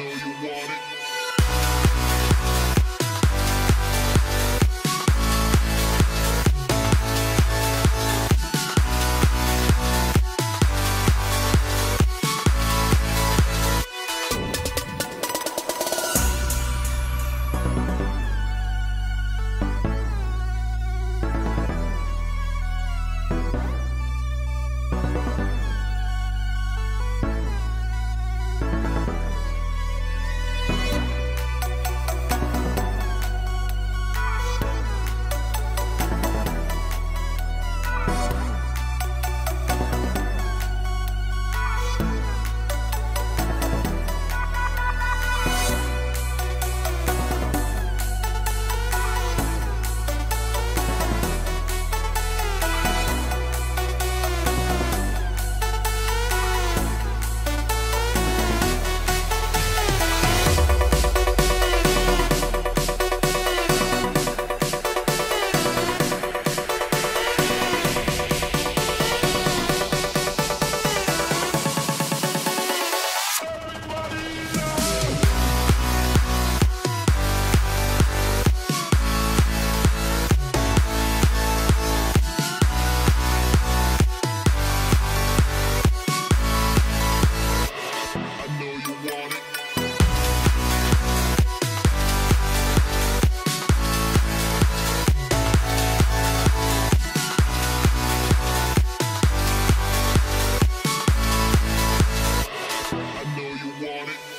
know you want it. on it.